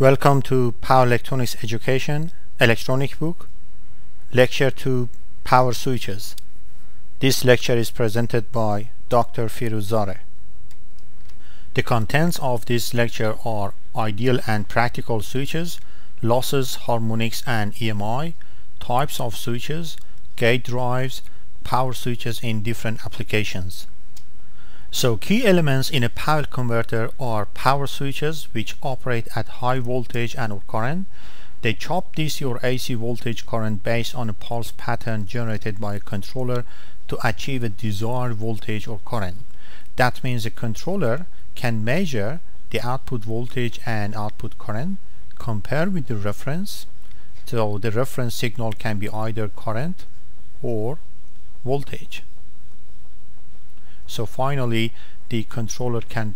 Welcome to Power Electronics Education Electronic Book Lecture 2 Power Switches This lecture is presented by Dr. Firuz Zare. The contents of this lecture are ideal and practical switches, losses, harmonics and EMI, types of switches, gate drives, power switches in different applications. So key elements in a power converter are power switches which operate at high voltage and or current. They chop DC or AC voltage current based on a pulse pattern generated by a controller to achieve a desired voltage or current. That means the controller can measure the output voltage and output current compared with the reference. So the reference signal can be either current or voltage so finally the controller can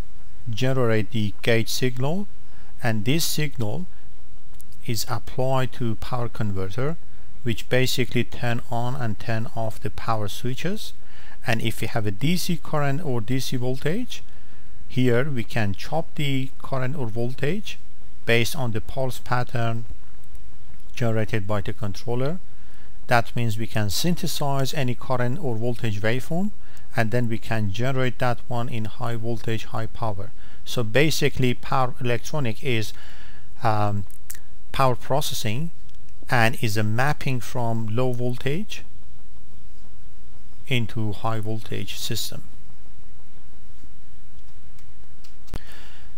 generate the gate signal and this signal is applied to power converter which basically turn on and turn off the power switches. And if we have a DC current or DC voltage here we can chop the current or voltage based on the pulse pattern generated by the controller. That means we can synthesize any current or voltage waveform and then we can generate that one in high voltage high power. So basically power electronic is um, power processing and is a mapping from low voltage into high voltage system.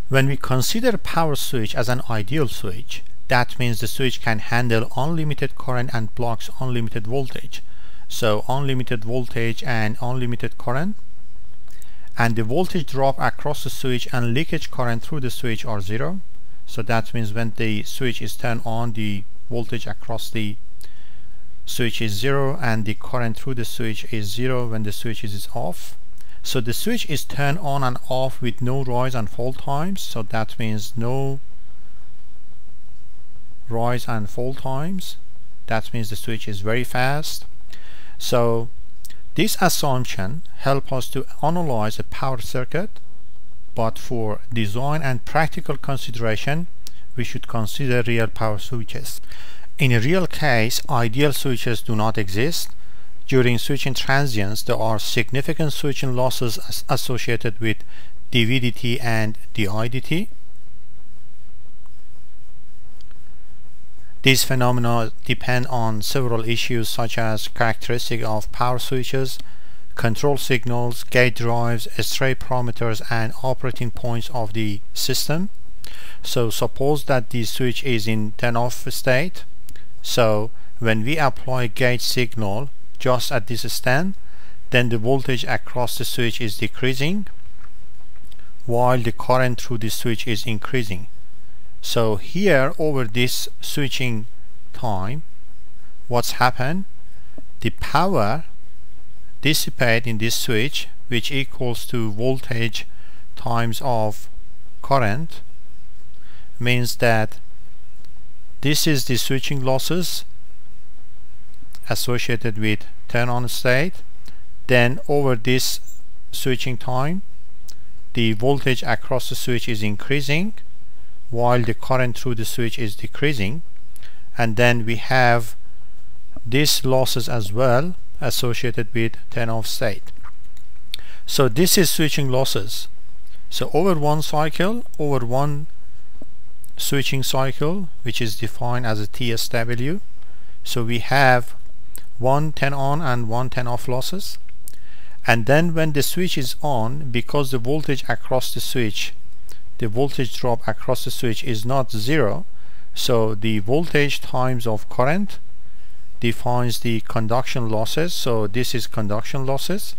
When we consider power switch as an ideal switch that means the switch can handle unlimited current and blocks unlimited voltage so unlimited voltage and unlimited current. And the voltage drop across the switch and leakage current through the switch are zero. So that means when the switch is turned on the voltage across the switch is zero and the current through the switch is zero when the switch is off. So the switch is turned on and off with no rise and fall times. So that means no rise and fall times. That means the switch is very fast so this assumption help us to analyze a power circuit but for design and practical consideration we should consider real power switches. In a real case ideal switches do not exist. During switching transients there are significant switching losses associated with DVDT and DIDT These phenomena depend on several issues such as characteristic of power switches, control signals, gate drives, stray parameters and operating points of the system. So suppose that the switch is in turn off state. So when we apply gate signal just at this stand, then the voltage across the switch is decreasing while the current through the switch is increasing so here over this switching time what's happened? The power dissipate in this switch which equals to voltage times of current means that this is the switching losses associated with turn on state. Then over this switching time the voltage across the switch is increasing while the current through the switch is decreasing. And then we have these losses as well associated with turn off state. So this is switching losses. So over one cycle over one switching cycle which is defined as a TSW so we have one turn on and one turn off losses. And then when the switch is on because the voltage across the switch the voltage drop across the switch is not zero. So the voltage times of current defines the conduction losses. So this is conduction losses.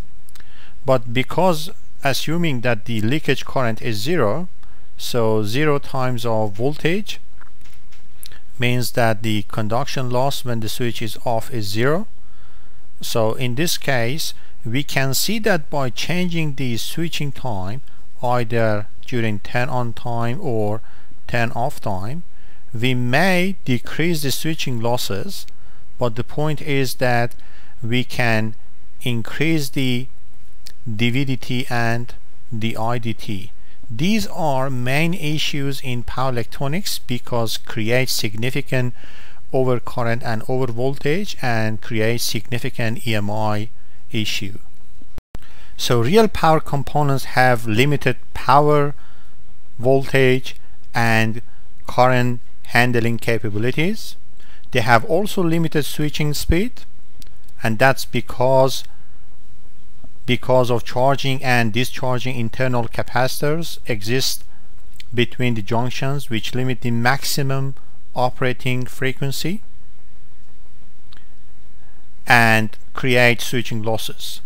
But because assuming that the leakage current is zero so zero times of voltage means that the conduction loss when the switch is off is zero. So in this case we can see that by changing the switching time either during turn on time or turn off time we may decrease the switching losses but the point is that we can increase the DVDT and the IDT these are main issues in power electronics because create significant overcurrent and overvoltage and create significant EMI issue. So real power components have limited power, voltage and current handling capabilities. They have also limited switching speed and that's because because of charging and discharging internal capacitors exist between the junctions which limit the maximum operating frequency and create switching losses.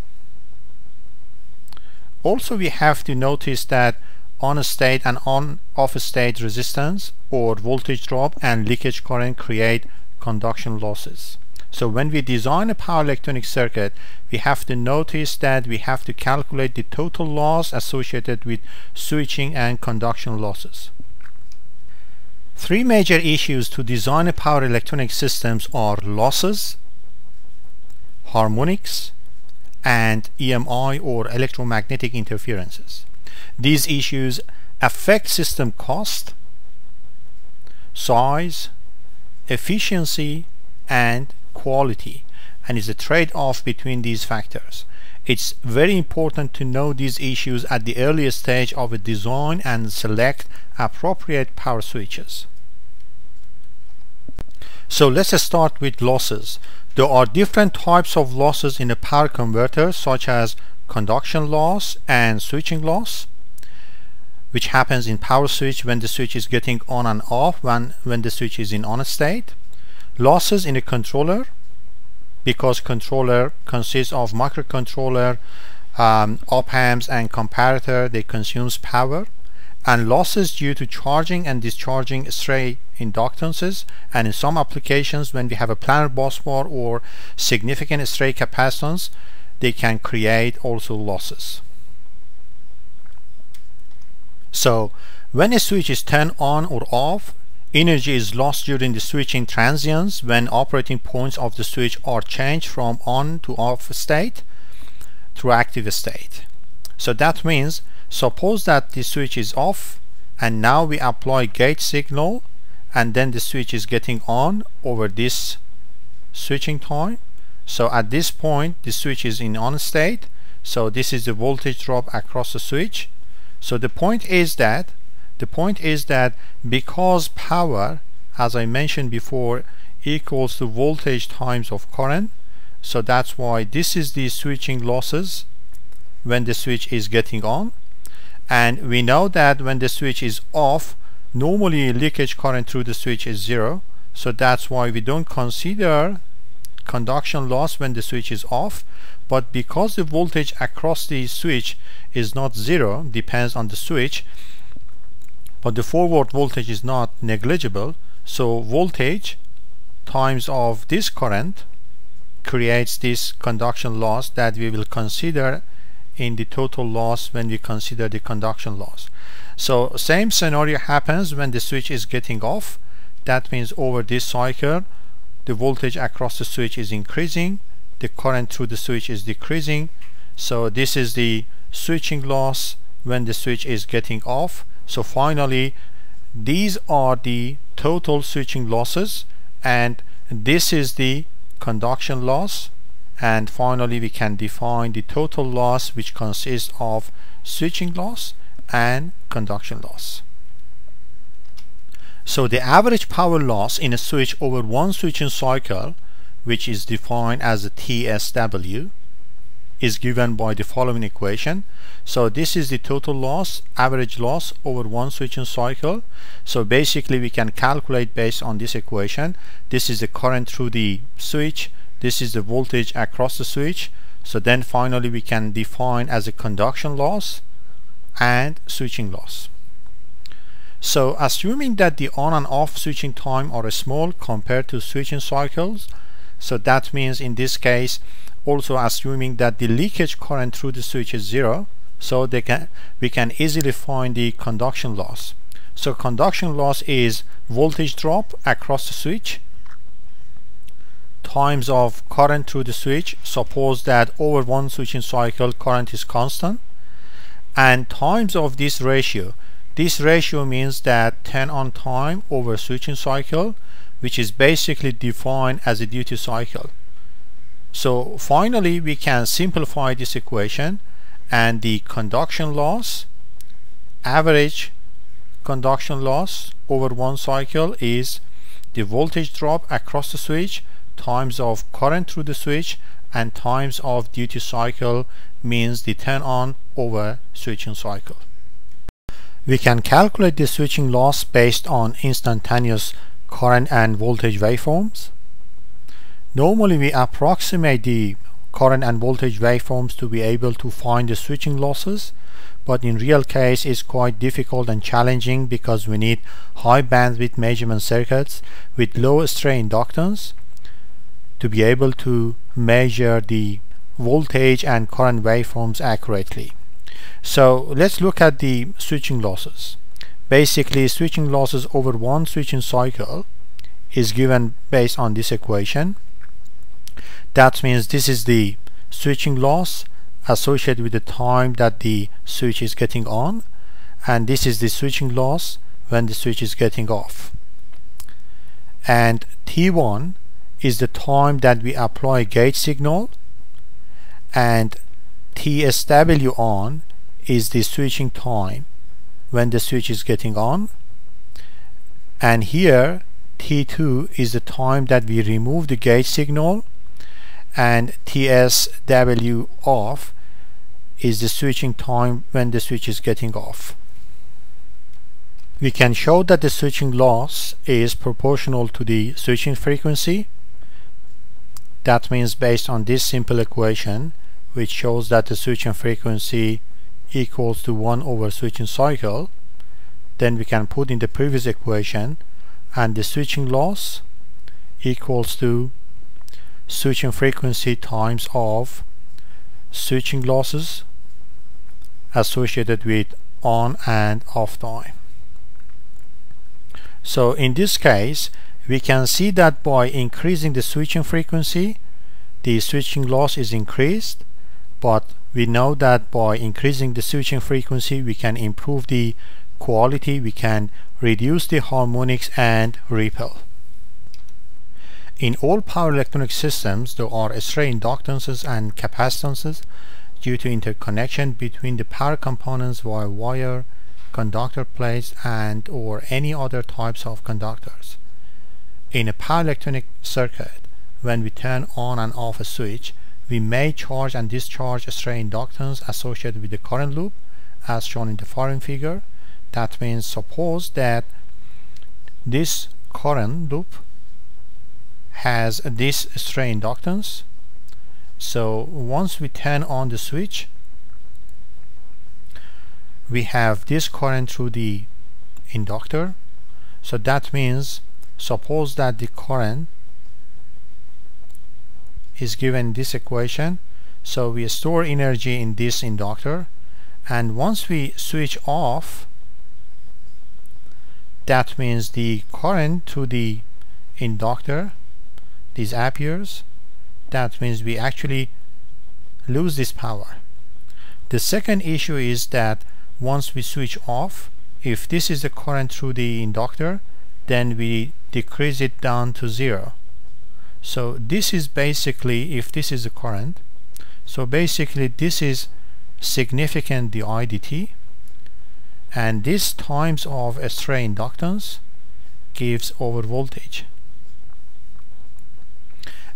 Also we have to notice that on state and on off state resistance or voltage drop and leakage current create conduction losses. So when we design a power electronic circuit, we have to notice that we have to calculate the total loss associated with switching and conduction losses. Three major issues to design a power electronic systems are losses, harmonics, and EMI or electromagnetic interferences. These issues affect system cost, size, efficiency, and quality and is a trade-off between these factors. It's very important to know these issues at the earliest stage of a design and select appropriate power switches. So let's start with losses. There are different types of losses in a power converter such as conduction loss and switching loss which happens in power switch when the switch is getting on and off when, when the switch is in on state. Losses in a controller because controller consists of microcontroller um, op amps and comparator they consumes power and losses due to charging and discharging stray inductances and in some applications when we have a planar bus bar or significant stray capacitance they can create also losses so when a switch is turned on or off Energy is lost during the switching transients when operating points of the switch are changed from on to off state to active state. So that means suppose that the switch is off and now we apply gate signal and then the switch is getting on over this switching time. So at this point the switch is in on state. So this is the voltage drop across the switch. So the point is that the point is that because power, as I mentioned before, equals to voltage times of current, so that's why this is the switching losses when the switch is getting on. And we know that when the switch is off, normally leakage current through the switch is zero. So that's why we don't consider conduction loss when the switch is off but because the voltage across the switch is not zero depends on the switch but the forward voltage is not negligible so voltage times of this current creates this conduction loss that we will consider in the total loss when we consider the conduction loss. So same scenario happens when the switch is getting off. That means over this cycle the voltage across the switch is increasing the current through the switch is decreasing. So this is the switching loss when the switch is getting off. So finally these are the total switching losses and this is the conduction loss and finally we can define the total loss which consists of switching loss and conduction loss. So the average power loss in a switch over one switching cycle which is defined as TSW is given by the following equation. So this is the total loss average loss over one switching cycle. So basically we can calculate based on this equation. This is the current through the switch this is the voltage across the switch. So then finally we can define as a conduction loss and switching loss. So assuming that the on and off switching time are small compared to switching cycles so that means in this case also assuming that the leakage current through the switch is zero so they can we can easily find the conduction loss. So conduction loss is voltage drop across the switch times of current through the switch suppose that over one switching cycle current is constant. And times of this ratio this ratio means that turn on time over switching cycle which is basically defined as a duty cycle. So finally we can simplify this equation and the conduction loss average conduction loss over one cycle is the voltage drop across the switch times of current through the switch and times of duty cycle means the turn on over switching cycle. We can calculate the switching loss based on instantaneous current and voltage waveforms. Normally we approximate the current and voltage waveforms to be able to find the switching losses but in real case it's quite difficult and challenging because we need high bandwidth measurement circuits with low stray inductance to be able to measure the voltage and current waveforms accurately. So let's look at the switching losses. Basically switching losses over one switching cycle is given based on this equation. That means this is the switching loss associated with the time that the switch is getting on and this is the switching loss when the switch is getting off and T1 is the time that we apply gate signal and TSW on is the switching time when the switch is getting on and here T2 is the time that we remove the gate signal and TSW off is the switching time when the switch is getting off. We can show that the switching loss is proportional to the switching frequency. That means based on this simple equation which shows that the switching frequency equals to 1 over switching cycle then we can put in the previous equation and the switching loss equals to switching frequency times of switching losses associated with on and off time. So in this case we can see that by increasing the switching frequency the switching loss is increased but we know that by increasing the switching frequency we can improve the quality we can reduce the harmonics and ripple. In all power electronic systems, there are stray inductances and capacitances due to interconnection between the power components via wire, conductor plates, and or any other types of conductors. In a power electronic circuit, when we turn on and off a switch, we may charge and discharge stray inductance associated with the current loop, as shown in the following figure. That means suppose that this current loop has this stray inductance so once we turn on the switch we have this current through the inductor so that means suppose that the current is given this equation. So we store energy in this inductor. And once we switch off that means the current to the inductor amperes that means we actually lose this power. The second issue is that once we switch off if this is the current through the inductor then we decrease it down to zero. So this is basically if this is the current so basically this is significant the IDT and this times of a stray inductance gives over voltage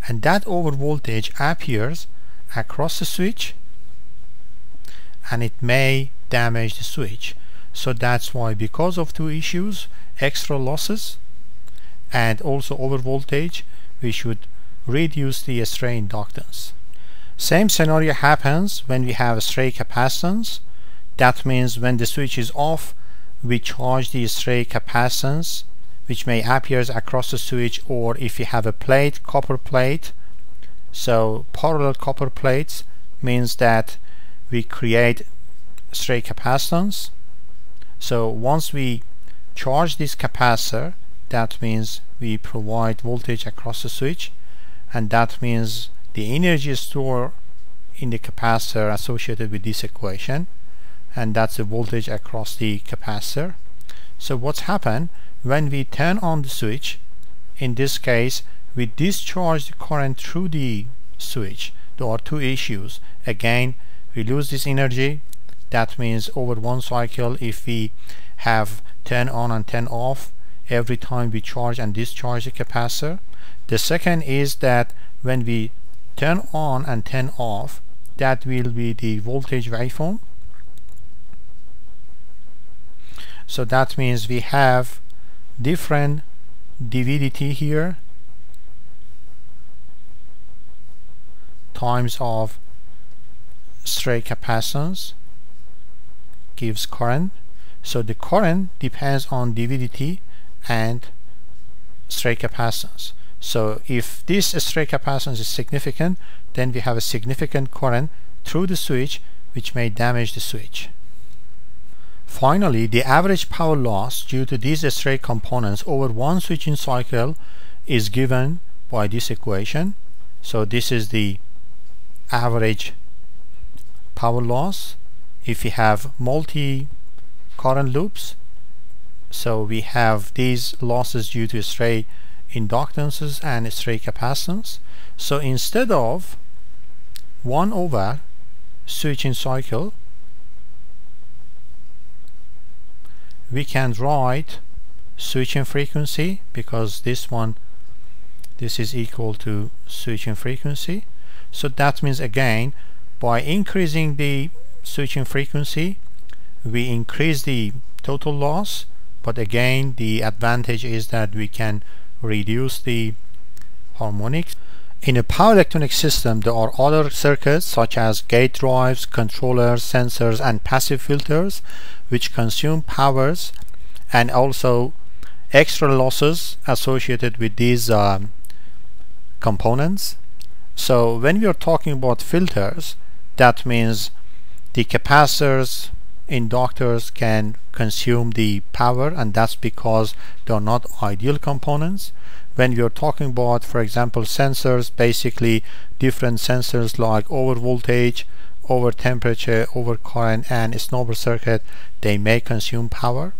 and that over voltage appears across the switch and it may damage the switch. So that's why because of two issues extra losses and also over voltage we should reduce the stray inductance. Same scenario happens when we have stray capacitance. That means when the switch is off we charge the stray capacitance which may appear across the switch or if you have a plate copper plate. So parallel copper plates means that we create stray capacitance. So once we charge this capacitor that means we provide voltage across the switch and that means the energy stored in the capacitor associated with this equation and that's the voltage across the capacitor. So what's happened when we turn on the switch in this case we discharge the current through the switch. There are two issues. Again we lose this energy. That means over one cycle if we have turn on and turn off every time we charge and discharge a capacitor. The second is that when we turn on and turn off that will be the voltage waveform. So that means we have different dVdt here times of stray capacitance gives current. So the current depends on dVdt and stray capacitance. So if this stray capacitance is significant then we have a significant current through the switch which may damage the switch. Finally, the average power loss due to these stray components over one switching cycle is given by this equation. So this is the average power loss. If we have multi current loops so we have these losses due to stray inductances and stray capacitance. So instead of 1 over switching cycle we can write switching frequency because this one this is equal to switching frequency. So that means again by increasing the switching frequency we increase the total loss but again the advantage is that we can reduce the harmonics. In a power electronic system there are other circuits such as gate drives, controllers, sensors and passive filters which consume powers and also extra losses associated with these um, components. So when we are talking about filters that means the capacitors inductors can consume the power and that's because they are not ideal components. When you're talking about for example sensors basically different sensors like over voltage over temperature over current and snubber circuit they may consume power.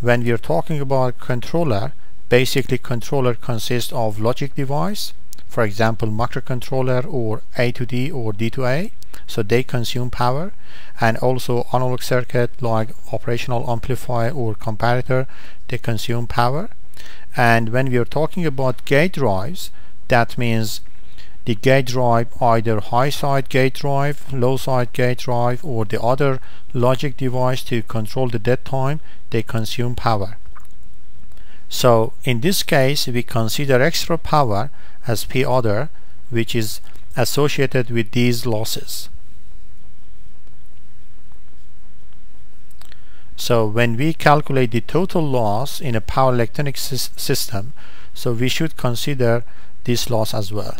When we're talking about controller basically controller consists of logic device for example microcontroller or A to D or D to A so they consume power. And also analog circuit like operational amplifier or comparator they consume power. And when we are talking about gate drives that means the gate drive either high side gate drive low side gate drive or the other logic device to control the dead time they consume power. So in this case we consider extra power as p other which is associated with these losses So when we calculate the total loss in a power electronic system, so we should consider this loss as well.